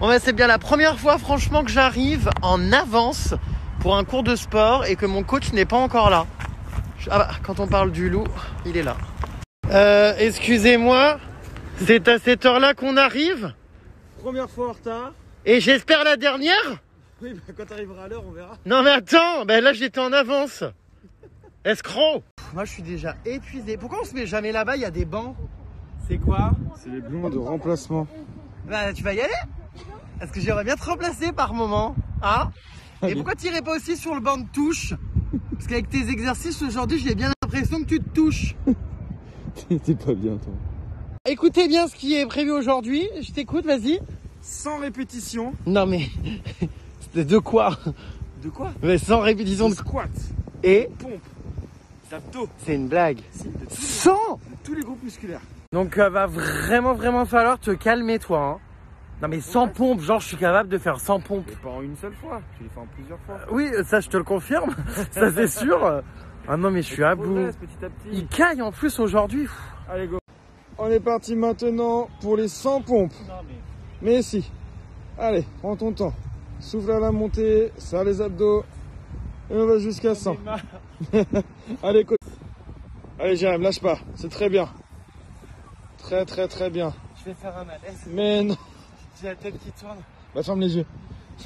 Bon bah c'est bien la première fois franchement que j'arrive en avance pour un cours de sport et que mon coach n'est pas encore là. Ah bah quand on parle du loup, il est là. Euh, excusez-moi, c'est à cette heure-là qu'on arrive Première fois en retard. et j'espère la dernière Oui, bah, quand t'arriveras à l'heure, on verra. Non mais attends, ben là j'étais en avance. Escroc Moi je suis déjà épuisé. Pourquoi on se met jamais là-bas? Il y a des bancs. C'est quoi? C'est les blonds de remplacement. Bah tu vas y aller Parce que j'aimerais bien te remplacer par moment. Hein Et pourquoi tu irais pas aussi sur le banc de touche? Parce qu'avec tes exercices aujourd'hui j'ai bien l'impression que tu te touches. T'es pas bien, toi. Écoutez bien ce qui est prévu aujourd'hui. Je t'écoute, vas-y. Sans répétition. Non mais... de quoi? De quoi? Mais sans répétition de... squat, Et? Pompe, d'abdos. c'est une blague. Si, de, tous- 100 de tous les groupes musculaires. Donc euh, va vraiment vraiment falloir te calmer toi. Hein. Non mais sans pompe, genre je suis capable de faire 100 pompes. Et pas en une seule fois. Tu les fais en plusieurs fois. Oui, ça je te le confirme, ça c'est sûr. Ah non mais je suis à bout. Progresse petit à petit. Il caille en plus aujourd'hui. Allez, go. On est parti maintenant pour les 100 pompes. Mais si. Allez, prends ton temps. Souffle à la montée, serre les abdos. Et on va jusqu'à 100. Allez, co- Allez, Jérém, lâche pas. C'est très bien. Très, très, très bien. Je vais faire un malaise, Mais non. j'ai la tête qui tourne. Bah, ferme les yeux.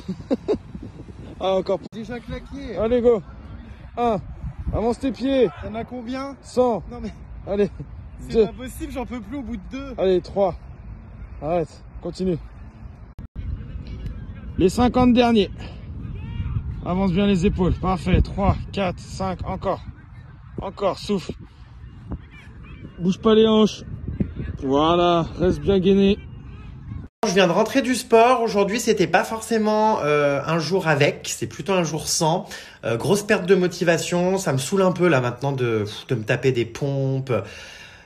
ah, encore. Déjà claqué. Allez, go. 1. Avance tes pieds. T'en as combien? 100. Non mais Allez. c'est pas possible, j'en peux plus au bout de deux. Allez, 3. Arrête, continue. Les 50 derniers. Avance bien les épaules. Parfait. 3, 4, 5, encore. Encore, souffle. Bouge pas les hanches. Voilà, reste bien gainé. Je viens de rentrer du sport. Aujourd'hui, c'était pas forcément euh, un jour avec, c'est plutôt un jour sans. Euh, grosse perte de motivation. Ça me saoule un peu là maintenant de, de me taper des pompes.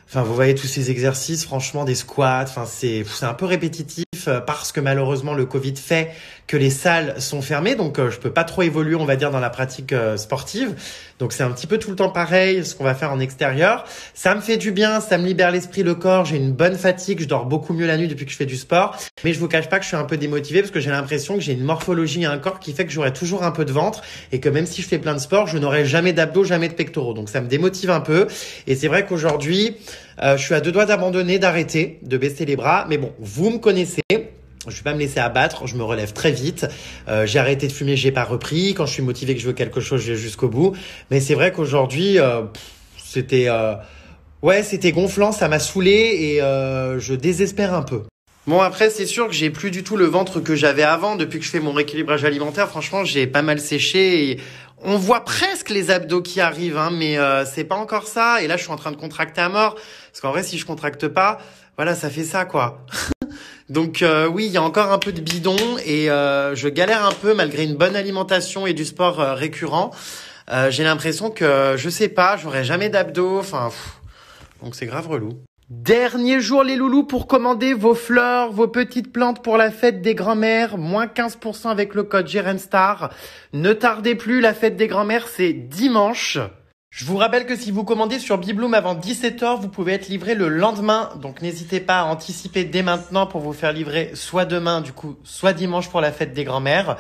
Enfin, vous voyez tous ces exercices, franchement, des squats. Enfin, c'est c'est un peu répétitif euh, parce que malheureusement le Covid fait que les salles sont fermées, donc euh, je peux pas trop évoluer, on va dire, dans la pratique euh, sportive. Donc c'est un petit peu tout le temps pareil, ce qu'on va faire en extérieur. Ça me fait du bien, ça me libère l'esprit, le corps. J'ai une bonne fatigue, je dors beaucoup mieux la nuit depuis que je fais du sport. Mais je vous cache pas que je suis un peu démotivé parce que j'ai l'impression que j'ai une morphologie et un corps qui fait que j'aurai toujours un peu de ventre et que même si je fais plein de sport, je n'aurai jamais d'abdos, jamais de pectoraux. Donc ça me démotive un peu. Et c'est vrai qu'aujourd'hui, euh, je suis à deux doigts d'abandonner, d'arrêter, de baisser les bras. Mais bon, vous me connaissez. Je vais pas me laisser abattre, je me relève très vite. Euh, j'ai arrêté de fumer, j'ai pas repris. Quand je suis motivé que je veux quelque chose, je vais jusqu'au bout. Mais c'est vrai qu'aujourd'hui, euh, c'était euh, ouais, c'était gonflant, ça m'a saoulé et euh, je désespère un peu. Bon après c'est sûr que j'ai plus du tout le ventre que j'avais avant depuis que je fais mon rééquilibrage alimentaire. Franchement j'ai pas mal séché et on voit presque les abdos qui arrivent, hein, mais euh, c'est pas encore ça. Et là je suis en train de contracter à mort parce qu'en vrai si je contracte pas, voilà ça fait ça quoi. Donc euh, oui, il y a encore un peu de bidon et euh, je galère un peu malgré une bonne alimentation et du sport euh, récurrent. Euh, J'ai l'impression que je sais pas, j'aurai jamais d'abdos. Enfin, donc c'est grave relou. Dernier jour les loulous pour commander vos fleurs, vos petites plantes pour la fête des grands-mères, moins 15% avec le code Star. Ne tardez plus, la fête des grands-mères c'est dimanche. Je vous rappelle que si vous commandez sur Bibloom avant 17h, vous pouvez être livré le lendemain. Donc n'hésitez pas à anticiper dès maintenant pour vous faire livrer soit demain, du coup, soit dimanche pour la fête des grands-mères.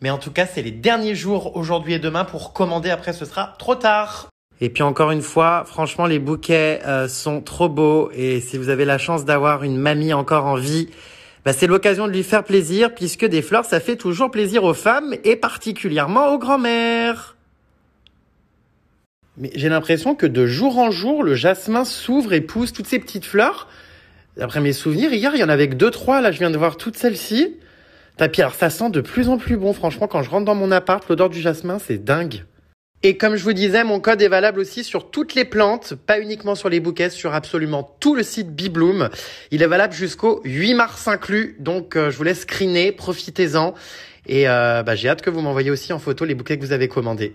Mais en tout cas, c'est les derniers jours aujourd'hui et demain pour commander. Après, ce sera trop tard. Et puis encore une fois, franchement, les bouquets euh, sont trop beaux. Et si vous avez la chance d'avoir une mamie encore en vie, bah, c'est l'occasion de lui faire plaisir puisque des fleurs, ça fait toujours plaisir aux femmes et particulièrement aux grands-mères. Mais j'ai l'impression que de jour en jour, le jasmin s'ouvre et pousse toutes ces petites fleurs. D'après mes souvenirs, hier, il y en avait que deux, trois. Là, je viens de voir toutes celles-ci. Et puis, alors, ça sent de plus en plus bon. Franchement, quand je rentre dans mon appart, l'odeur du jasmin, c'est dingue. Et comme je vous disais, mon code est valable aussi sur toutes les plantes, pas uniquement sur les bouquets, sur absolument tout le site Bibloom. Il est valable jusqu'au 8 mars inclus. Donc, euh, je vous laisse screener, profitez-en. Et euh, bah, j'ai hâte que vous m'envoyiez aussi en photo les bouquets que vous avez commandés.